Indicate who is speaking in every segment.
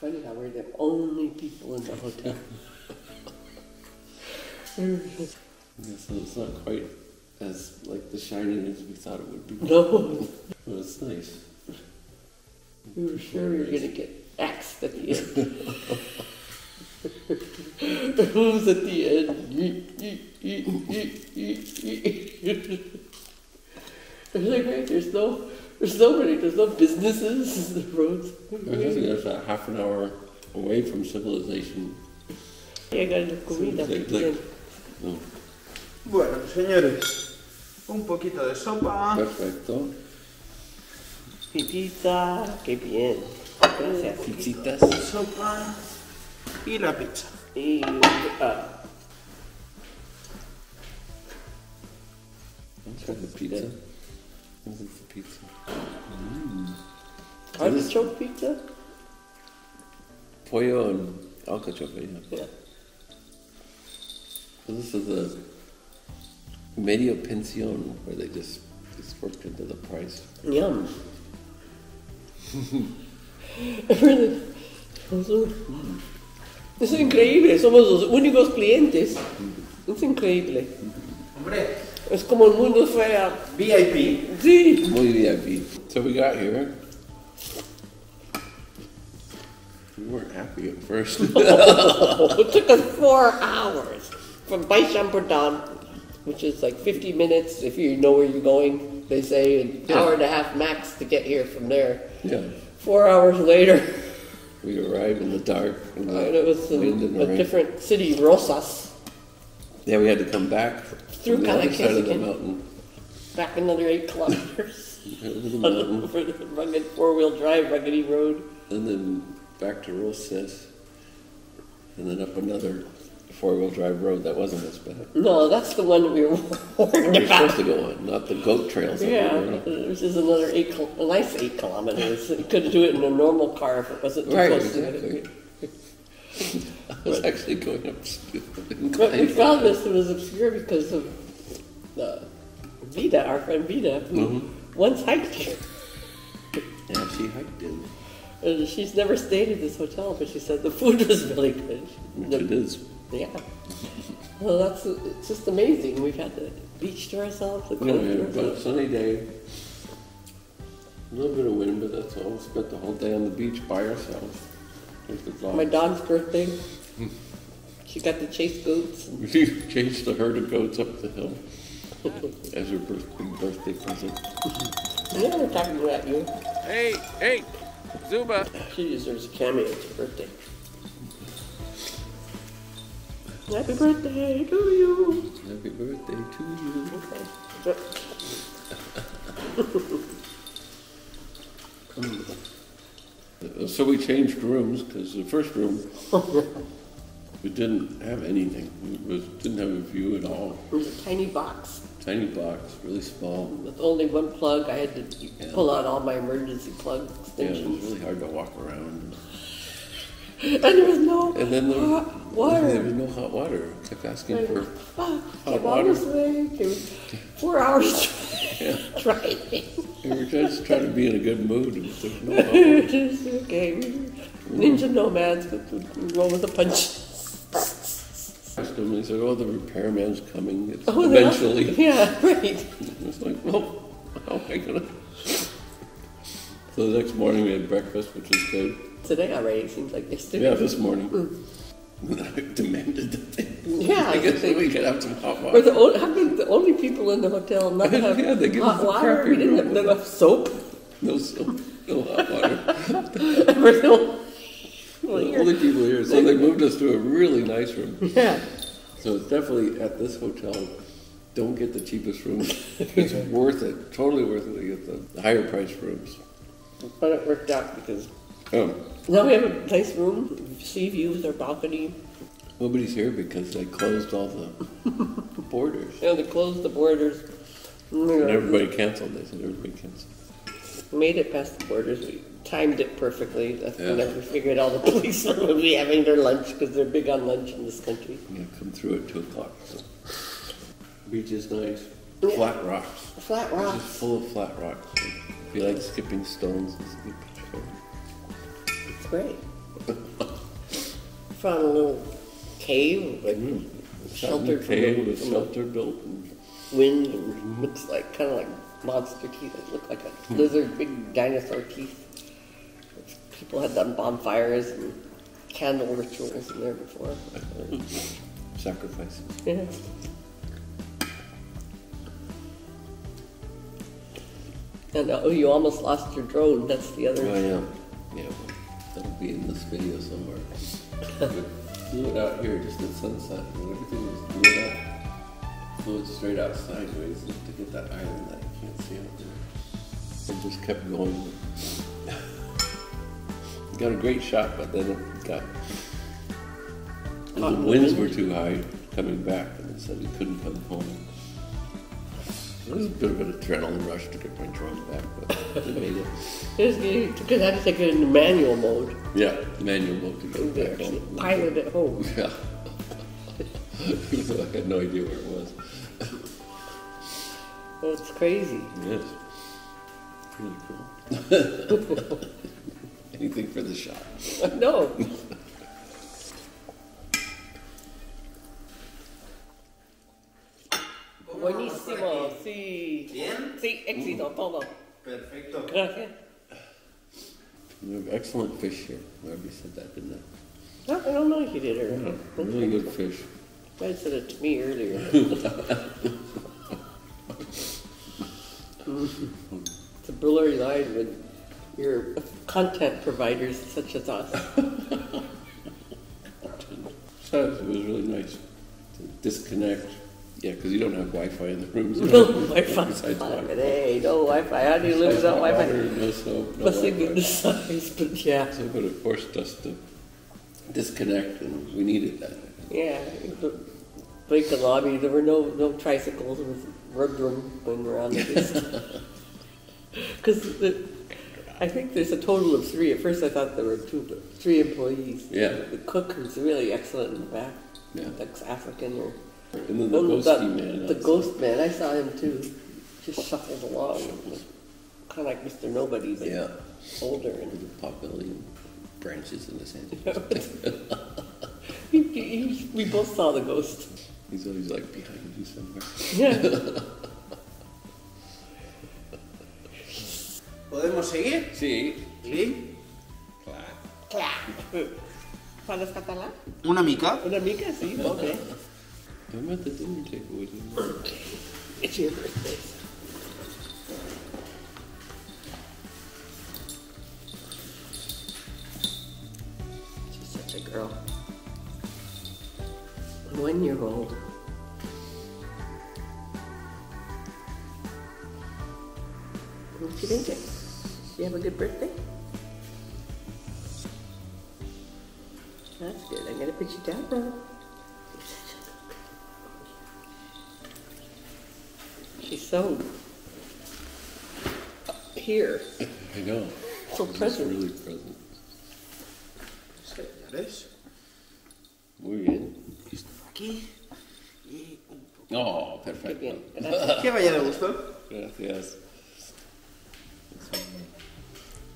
Speaker 1: Funny how we're the only people in the hotel.
Speaker 2: So it's not quite as like the shining as we thought it would be.
Speaker 1: no,
Speaker 2: But it's nice.
Speaker 1: we were sure we were gonna get axed at the end. Who's at the end? It's like, right, there's no, there's nobody, there's no businesses, the roads.
Speaker 2: I think that's a half an hour away from civilization.
Speaker 1: Yeah, I got comida.
Speaker 2: Like- like- No.
Speaker 3: Bueno, señores, un poquito de sopa,
Speaker 2: Perfecto.
Speaker 1: Pizza, qué bien. Gracias.
Speaker 2: Pizzitas.
Speaker 3: sopa y la pizza.
Speaker 1: Y, ah,
Speaker 2: I'll try the pizza. This is the pizza. Mm.
Speaker 1: artichoke pizza?
Speaker 2: Pollo and alcachofa. Yeah.
Speaker 1: Yeah.
Speaker 2: So this is a medio pension where they just just worked into the price.
Speaker 1: Yum. Really, Es increíble, somos los únicos clientes. Mm-hmm. Es increíble. Mm-hmm.
Speaker 3: Hombre,
Speaker 1: Es como el mundo fuera.
Speaker 3: VIP.
Speaker 1: Sí.
Speaker 2: Muy VIP. So we got here. We weren't happy at first.
Speaker 1: it took us four hours from Baix Empordà, which is like 50 minutes if you know where you're going. They say an
Speaker 2: Yeah.
Speaker 1: hour and a half max to get here from there.
Speaker 2: yeah.
Speaker 1: Four hours later,
Speaker 2: We arrived in the dark. And
Speaker 1: and it was in
Speaker 2: wind
Speaker 1: a
Speaker 2: rain.
Speaker 1: different city, Rosas.
Speaker 2: Yeah, we had to come back
Speaker 1: Through
Speaker 2: the other side of the mountain.
Speaker 1: Back another eight kilometers
Speaker 2: Over the mountain.
Speaker 1: over the rugged four-wheel drive, ruggedy road.
Speaker 2: and then back to Rosas. And then up another four-wheel drive road that wasn't as bad.
Speaker 1: No, that's the one we were worried
Speaker 2: We were supposed
Speaker 1: about.
Speaker 2: to go on, not the goat trails. That
Speaker 1: Yeah,
Speaker 2: we were on.
Speaker 1: which is another eight, kil- a nice eight kilometers. You could do it in a normal car if it wasn't too
Speaker 2: Right,
Speaker 1: close to
Speaker 2: exactly. I was actually going up.
Speaker 1: But we found this it was obscure because of uh, Vida, our friend Vida, who
Speaker 2: Mm-hmm.
Speaker 1: once hiked here.
Speaker 2: Yeah, she hiked in.
Speaker 1: And she's never stayed at this hotel, but she said the food was really good.
Speaker 2: Which
Speaker 1: The-
Speaker 2: it is.
Speaker 1: Yeah. Well, that's it's just amazing. We've had the beach to ourselves. The coast
Speaker 2: we had a sunny day. A little bit of wind, but that's all. We spent the whole day on the beach by ourselves. With the dogs.
Speaker 1: My dog's birthday. She got to chase goats.
Speaker 2: She chased the herd of goats up the hill as her birth, big birthday present.
Speaker 1: Yeah, we're talking about you.
Speaker 4: Hey, hey, Zuba.
Speaker 1: She deserves a cameo. It's her birthday. Happy birthday to you.
Speaker 2: Happy birthday to you.
Speaker 1: Okay.
Speaker 2: Uh, so we changed rooms because the first room we didn't have anything. We was, didn't have a view at all.
Speaker 1: It was a tiny box
Speaker 2: Tiny box, really small.
Speaker 1: with only one plug. I had to
Speaker 2: Yeah.
Speaker 1: pull out all my emergency plug
Speaker 2: Yeah, it was really hard to walk around.
Speaker 1: And there was no
Speaker 2: And then there, there
Speaker 1: water.
Speaker 2: was no hot water. I kept asking for hot
Speaker 1: came
Speaker 2: water.
Speaker 1: this way. Came four hours driving.
Speaker 2: We were just trying to be in a good mood. and There's no hot water.
Speaker 1: Okay, ninja nomads, we roll with a punches.
Speaker 2: And he said, "Oh, the repairman's coming it's
Speaker 1: Oh,
Speaker 2: eventually."
Speaker 1: Yeah, right.
Speaker 2: It's like, well, how am I gonna? So the next morning we had breakfast, which was good.
Speaker 1: Today already it seems like yesterday.
Speaker 2: Yeah, this morning. Mm. I demanded that they,
Speaker 1: Yeah,
Speaker 2: I guess
Speaker 1: they-
Speaker 2: we could have some hot water.
Speaker 1: We're the only, how the only people in the hotel not have
Speaker 2: Yeah, they give
Speaker 1: hot water? We didn't have enough soap.
Speaker 2: No soap, no hot water.
Speaker 1: We're the only-
Speaker 2: The
Speaker 1: here-
Speaker 2: only people here. So they moved us to a really nice room.
Speaker 1: Yeah.
Speaker 2: So it's definitely at this hotel. Don't get the cheapest rooms. It's worth it, totally worth it to get the higher priced rooms.
Speaker 1: But it worked out because
Speaker 2: Um,
Speaker 1: now we have a nice room, sea views, our balcony.
Speaker 2: nobody's here because they closed all the borders.
Speaker 1: You know, they closed the borders.
Speaker 2: And everybody canceled. They said everybody canceled.
Speaker 1: Made it past the borders. We timed it perfectly. That's
Speaker 2: Yeah.
Speaker 1: whenever we figured all the policemen would be having their lunch because they're big on lunch in this country.
Speaker 2: Yeah, come through at two o'clock. So. Beach is nice.
Speaker 1: Yeah.
Speaker 2: Flat rocks.
Speaker 1: Flat
Speaker 2: It's just
Speaker 1: rocks.
Speaker 2: full of flat rocks. If you like skipping stones, it's a good beach.
Speaker 1: It's great. Found a little cave, like mm. sheltered from
Speaker 2: Cave
Speaker 1: the,
Speaker 2: with
Speaker 1: from the
Speaker 2: shelter built. and-
Speaker 1: wind, and looks like kind of like monster teeth. It looked like a lizard, big dinosaur teeth. People had done bonfires and candle rituals in there before.
Speaker 2: Sacrifices.
Speaker 1: Yeah. And uh, oh, you almost lost your drone. That's the other.
Speaker 2: Oh, yeah. Yeah, well, that'll be in this video somewhere. Flew it out here just at sunset, and everything was lit up. Flew it straight out sideways to get that island that you can't see there. And just kept going. got a great shot, but then it got. The
Speaker 1: in
Speaker 2: winds were too high coming back, and it said we couldn't come home. It was a bit of an adrenaline rush to get my drone back, but made it.
Speaker 1: Just, you took it, had to take it into manual mode.
Speaker 2: Yeah, manual mode to get it back
Speaker 1: pilot it home.
Speaker 2: Yeah. I had no idea where it was.
Speaker 1: That's crazy.
Speaker 2: It is. Really cool. Anything for the shot.
Speaker 1: No. Buenísimo. Sí.
Speaker 3: Bien.
Speaker 1: Sí, éxito, mm. todo.
Speaker 3: Perfecto.
Speaker 1: Gracias.
Speaker 2: We have excellent fish here. I already said that, didn't I?
Speaker 1: No, I don't know if you did or not.
Speaker 2: Really good fish.
Speaker 1: You might have said it to me earlier. it's a blurry line with your content providers such as us.
Speaker 2: So it was really nice to disconnect. Yeah, because you don't have Wi-Fi in the rooms.
Speaker 1: No Wi-Fi.
Speaker 2: Besides Wi-Fi.
Speaker 1: Hey, no Wi-Fi. How do you live without Wi-Fi?
Speaker 2: No soap, no
Speaker 1: Must have
Speaker 2: Wi-Fi.
Speaker 1: the size, but yeah.
Speaker 2: So, but it forced us to disconnect, and we needed that.
Speaker 1: Yeah, break the lobby, there were no, no tricycles with rug room going around it. Because I think there's a total of three. At first I thought there were two, but three employees.
Speaker 2: Yeah.
Speaker 1: The cook was really excellent in the back.
Speaker 2: Yeah.
Speaker 1: Like African or.
Speaker 2: And then the ghosty man.
Speaker 1: The
Speaker 2: outside.
Speaker 1: ghost man, I saw him too. Just shuffled along. Kind of like Mr. Nobody, but
Speaker 2: Yeah.
Speaker 1: older.
Speaker 2: With
Speaker 1: And
Speaker 2: a potbelly and branches in his hand.
Speaker 1: he, he, he- we both saw the ghost.
Speaker 2: He's always like behind you somewhere.
Speaker 1: Yeah.
Speaker 3: ¿Podemos seguir?
Speaker 2: Sí.
Speaker 3: Sí.
Speaker 1: Clar. Parles català?
Speaker 3: Una mica.
Speaker 1: Una mica, sí, molt bé.
Speaker 2: I'm at the dinner table with
Speaker 1: One year old. What you thinking? You have a good birthday? That's good. I'm gonna put you down now. She's so here.
Speaker 2: I know.
Speaker 1: So
Speaker 2: He's
Speaker 1: present.
Speaker 2: really present.
Speaker 3: Señores.
Speaker 2: Muy bien.
Speaker 3: Aquí. Y un poco.
Speaker 2: Oh,
Speaker 1: Qué
Speaker 2: perfecto.
Speaker 1: bien. Gracias.
Speaker 3: Que vaya de gusto.
Speaker 2: Gracias.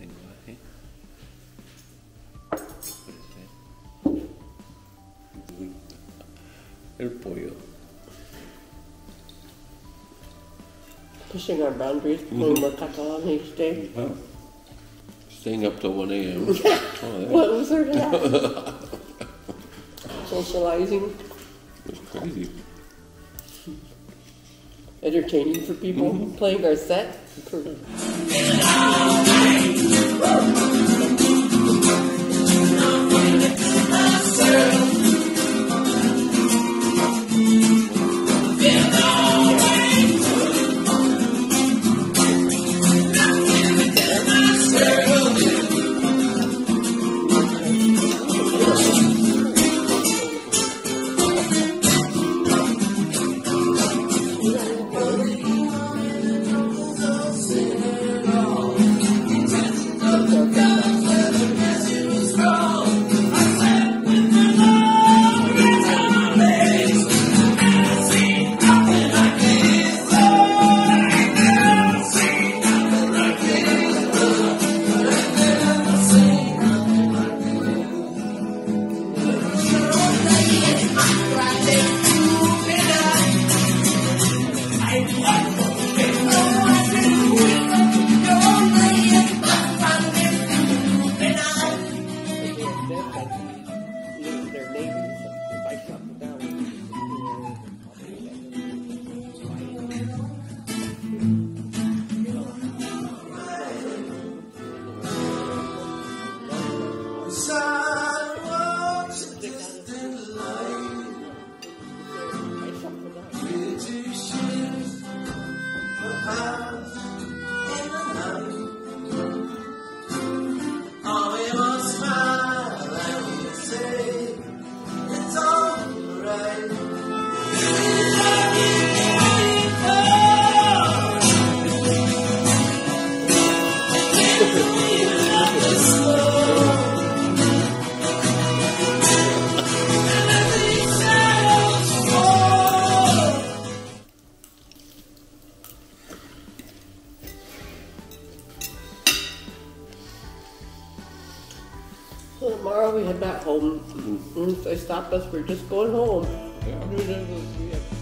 Speaker 2: Lenguaje. El pollo.
Speaker 1: Pushing our boundaries, pulling more Catalan each day.
Speaker 2: Wow. Staying up till 1 a.m. oh, that
Speaker 1: What was her that? Socializing,
Speaker 2: crazy.
Speaker 1: entertaining for people, mm-hmm. playing our set. us, we're just going home.
Speaker 2: Yeah.